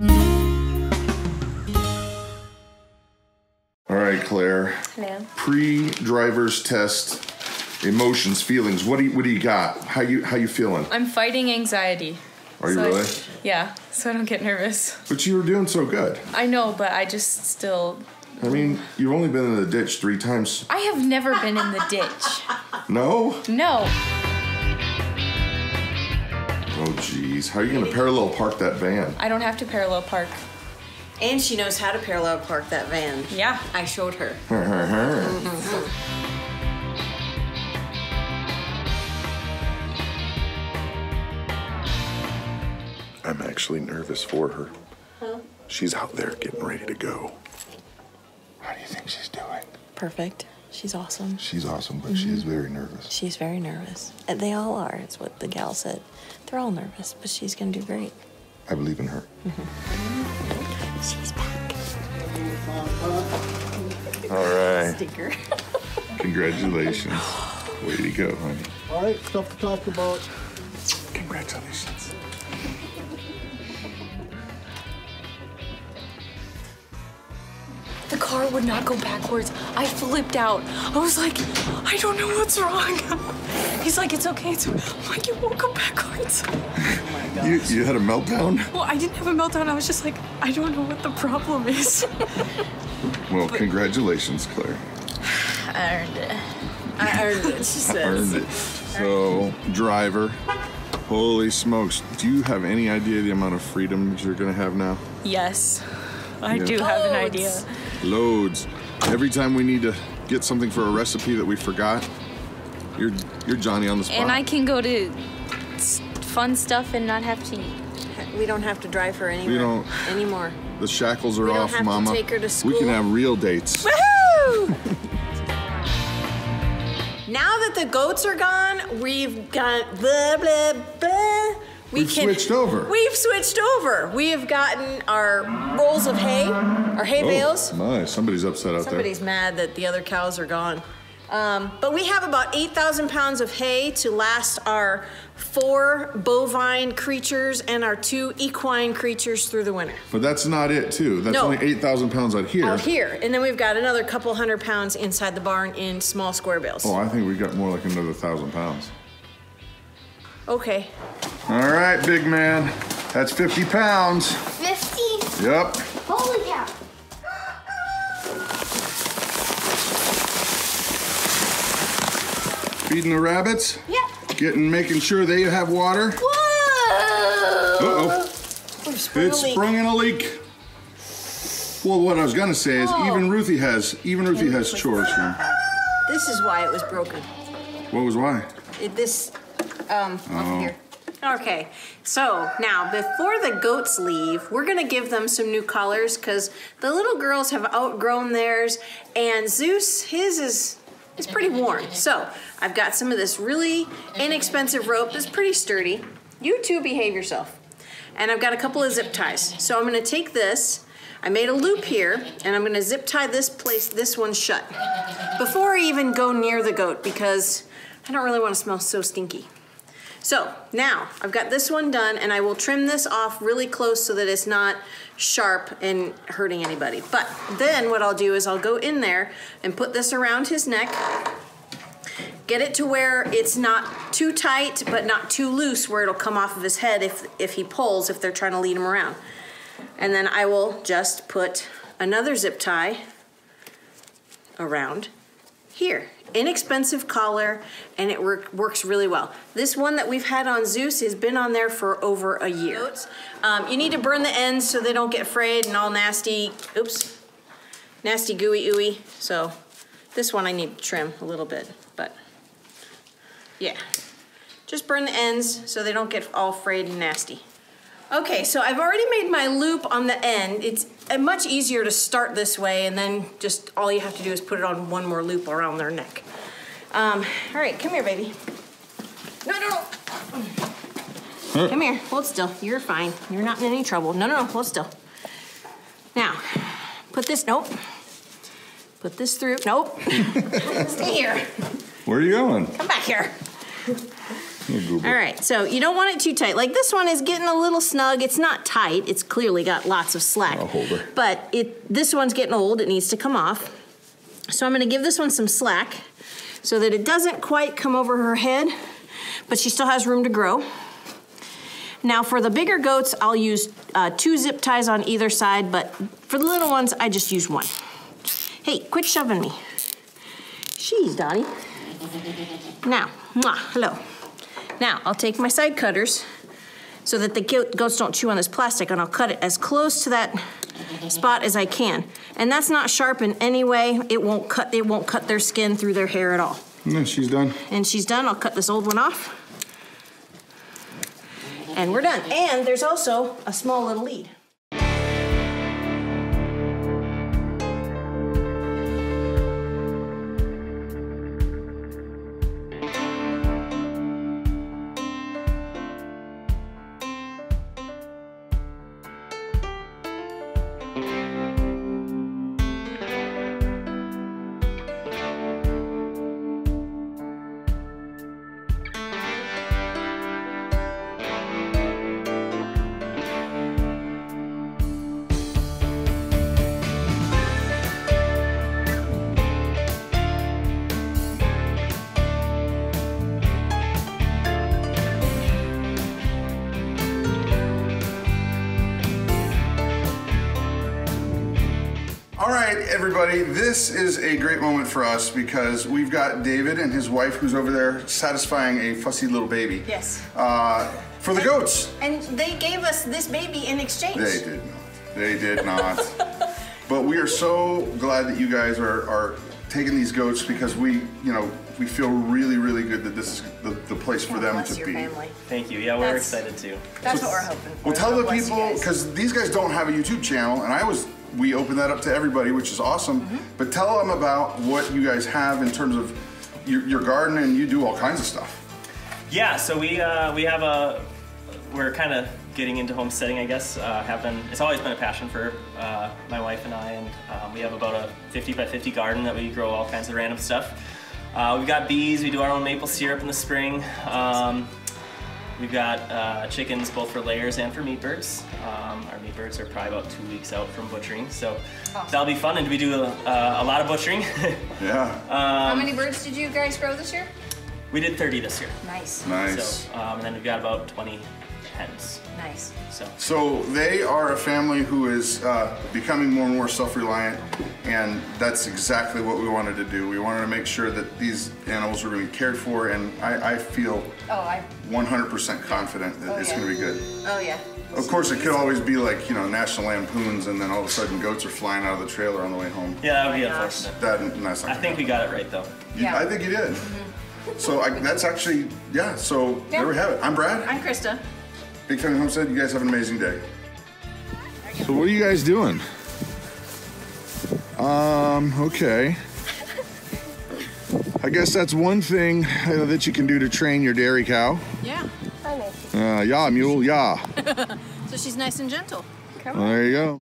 Mm-hmm. All right, Claire. Hello. Pre-driver's test, emotions, feelings. What do you What do you got? How you How you feeling? I'm fighting anxiety. Are you So I- really? yeah, so I don't get nervous. But you were doing so good. I know, but I just still. I mean, you've only been in the ditch three times. I have never been in the ditch. No? No. Jeez. How are you going to parallel park that van? I don't have to parallel park. And she knows how to parallel park that van. Yeah. I showed her. Mm-hmm. I'm actually nervous for her. Huh? She's out there getting ready to go. How do you think she's doing? Perfect. She's awesome. She's awesome, but she is mm-hmm. very nervous. She's very nervous. Uh, they all are, is what the gal said. They're all nervous, but she's gonna do great. I believe in her. Mm-hmm. She's back. All right. Sticker. Congratulations. Way to go, honey. All right, stuff to talk about. Congratulations. Car would not go backwards. I flipped out. I was like, I don't know what's wrong. He's like, it's okay. It's okay. I'm like, it won't go backwards. You, you had a meltdown? Well, I didn't have a meltdown. I was just like, I don't know what the problem is. Well, congratulations, Claire. I earned it. I earned it, she says. Earned it. So, driver, holy smokes. Do you have any idea the amount of freedom you're going to have now? Yes, I Yeah. do have an idea. Loads. Every time we need to get something for a recipe that we forgot, you're you're Johnny on the spot. And I can go to fun stuff and not have to. We don't have to drive her anywhere don't- anymore. the shackles are We don't off, have to Mama. take her to We can have real dates. Woo! Now that the goats are gone, we've got blah blah blah. We We've switched over. We've switched over. We have gotten our rolls of hay, our hay bales. Oh, my, somebody's upset out there. Somebody's mad that the other cows are gone. Um, but we have about 8,000 pounds of hay to last our four bovine creatures and our two equine creatures through the winter. But that's not it, too. That's No. only 8,000 pounds out here. Out here. And then we've got another couple hundred pounds inside the barn in small square bales. Oh, I think we've got more like another 1,000 pounds. Okay. All right, big man. That's 50 pounds. 50? Yep. Holy cow. Feeding the rabbits. Yep. Getting, making sure they have water. Whoa! Uh-oh. We've sprung a sprung in a leak. Well, what I was gonna say is, Oh. even Ruthie has, even Ruthie has chores. Man. This is why it was broken. What was why? It, this, um, Oh. here. Okay, so now before the goats leave, we're gonna give them some new colors because the little girls have outgrown theirs, and Zeus, his is is pretty worn. So I've got some of this really inexpensive rope that's pretty sturdy. You two behave yourself. And I've got a couple of zip ties. So I'm gonna take this. I made a loop here, and I'm gonna zip tie this place, this one shut. Before I even go near the goat, because I don't really wanna smell so stinky. So now I've got this one done and I will trim this off really close so that it's not sharp and hurting anybody. But then what I'll do is I'll go in there and put this around his neck, get it to where it's not too tight but not too loose where it'll come off of his head if, if he pulls, if they're trying to lead him around. And then I will just put another zip tie around here. Inexpensive collar, and it work, works really well. This one that we've had on Zeus has been on there for over a year. Um, you need to burn the ends so they don't get frayed and all nasty, oops, nasty gooey ooey. So this one I need to trim a little bit, but yeah. Just burn the ends so they don't get all frayed and nasty. Okay, so I've already made my loop on the end. It's uh, much easier to start this way and then just all you have to do is put it on one more loop around their neck. Um, all right, come here, baby. No, no, no. Come here, hold still. You're fine. You're not in any trouble. No, no, no, hold still. Now, put this, nope. Put this through, nope. Stay here. Where are you going? Come back here. All right, so you don't want it too tight. Like this one is getting a little snug. It's not tight. It's clearly got lots of slack. I'll hold her. But it this one's getting old. It needs to come off. So I'm going to give this one some slack so that it doesn't quite come over her head, but she still has room to grow. Now for the bigger goats, I'll use uh, two zip ties on either side, but for the little ones, I just use one. Hey, quit shoving me. She's Dottie. Now, mwah, hello. Now, I'll take my side cutters so that the goats don't chew on this plastic, and I'll cut it as close to that spot as I can. And that's not sharp in any way. It won't cut. It won't cut their skin through their hair at all. No, she's done. And she's done. I'll cut this old one off. And we're done. And there's also a small little lead. Right, everybody, this is a great moment for us because we've got David and his wife who's over there satisfying a fussy little baby. Yes. Uh, for the goats. And they gave us this baby in exchange. They did not. They did not. but we are so glad that you guys are, are taking these goats because we, you know, we feel really, really good that this is the, the place for them Bless to your be. family. Thank you. Yeah, we're That's- excited too. That's what we're hoping for. Well, tell the people because these guys don't have a YouTube channel, and I was we open that up to everybody, which is awesome. Mm-hmm. But tell them about what you guys have in terms of your, your garden, and you do all kinds of stuff. Yeah, so we uh, we have a we're kind of getting into homesteading, I guess. Uh, have been it's always been a passion for uh, my wife and I, and um, we have about a 50 by 50 garden that we grow all kinds of random stuff. Uh, we've got bees. We do our own maple syrup in the spring. Um, we've got uh, chickens both for layers and for meat birds. Um, our meat birds are probably about two weeks out from butchering, so that'll be fun. And we do a, a lot of butchering. Yeah, How many birds did you guys grow this year? we did 30 this year. Nice. nice. So, um, and then we've got about 20 hens. Nice. So, So they are a family who is uh, becoming more and more self-reliant, and that's exactly what we wanted to do. We wanted to make sure that these animals were going to be cared for, and I, I feel Oh, I. 100% confident that Oh, it's yeah. going to be good. Oh yeah. Of course, it could always be like you know National Lampoons, and then all of a sudden goats are flying out of the trailer on the way home. yeah, that would be my gosh. unfortunate. That that's not. I think we got it right though. You- Yeah. I think you did. So I, that's actually yeah. So there we have it. I'm Brad. I'm Christa. Big Family Homestead. You guys have an amazing day. So what are you guys doing? Um. Okay. I guess that's one thing uh, that you can do to train your dairy cow. Yeah. Uh, yeah, mule, yeah. So she's nice and gentle. Well, there you go.